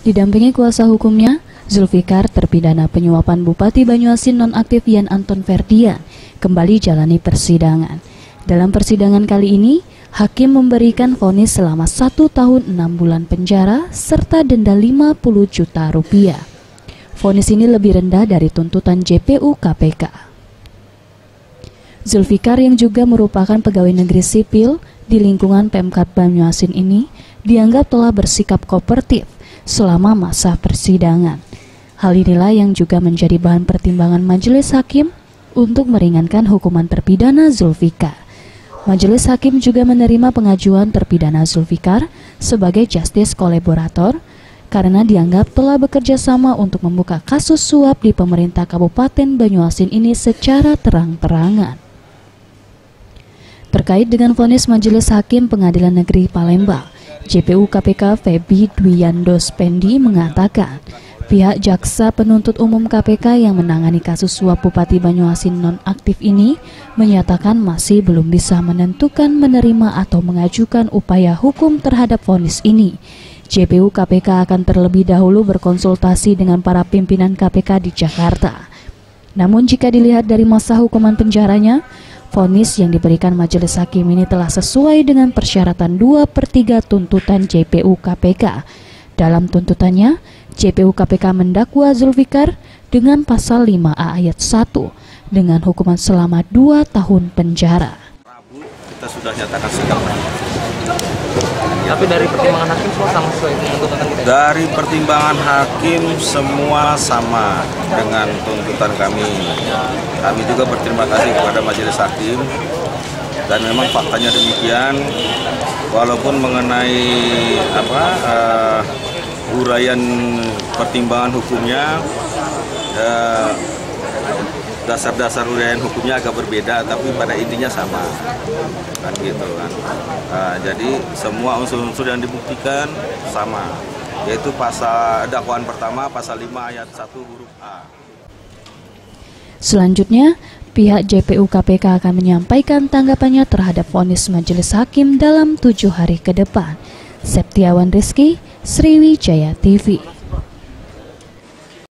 Didampingi kuasa hukumnya, Zulfikar terpidana penyuapan Bupati Banyuasin nonaktif Yan Anton Ferdian kembali jalani persidangan. Dalam persidangan kali ini, hakim memberikan vonis selama satu tahun enam bulan penjara serta denda 50 juta rupiah. Vonis ini lebih rendah dari tuntutan JPU KPK. Zulfikar yang juga merupakan pegawai negeri sipil di lingkungan Pemkat Banyuasin ini dianggap telah bersikap kooperatif selama masa persidangan. Hal inilah yang juga menjadi bahan pertimbangan majelis hakim untuk meringankan hukuman terpidana Zulfikar. Majelis hakim juga menerima pengajuan terpidana Zulfikar sebagai justice kolaborator karena dianggap telah bekerja sama untuk membuka kasus suap di pemerintah Kabupaten Banyuasin ini secara terang-terangan. Terkait dengan vonis Majelis Hakim Pengadilan Negeri Palembang, JPU KPK Febi Dwiando Spendi mengatakan, pihak jaksa penuntut umum KPK yang menangani kasus suap Bupati Banyuasin nonaktif ini menyatakan masih belum bisa menentukan menerima atau mengajukan upaya hukum terhadap vonis ini. JPU KPK akan terlebih dahulu berkonsultasi dengan para pimpinan KPK di Jakarta. Namun jika dilihat dari masa hukuman penjaranya, Vonis yang diberikan majelis hakim ini telah sesuai dengan persyaratan 2 per 3 tuntutan JPU KPK. Dalam tuntutannya, JPU KPK mendakwa Zulfikar dengan pasal 5A ayat 1 dengan hukuman selama 2 tahun penjara. Kita sudah nyatakan sikap tapi dari pertimbangan hakim semua sama sesuai dengan tuntutan kita. Dari pertimbangan hakim semua sama dengan tuntutan kami. Kami juga berterima kasih kepada majelis hakim dan memang faktanya demikian. Walaupun mengenai apa uh, uraian pertimbangan hukumnya uh, dasar-dasar uraian hukumnya agak berbeda tapi pada intinya sama kan gitu kan nah, jadi semua unsur-unsur yang dibuktikan sama yaitu pasal dakwaan pertama pasal 5 ayat 1 huruf A Selanjutnya, pihak JPU KPK akan menyampaikan tanggapannya terhadap vonis majelis hakim dalam tujuh hari ke depan. Septiawan Rizky, Sriwijaya TV.